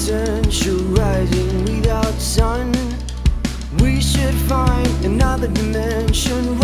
potential rising without sun. We should find another dimension,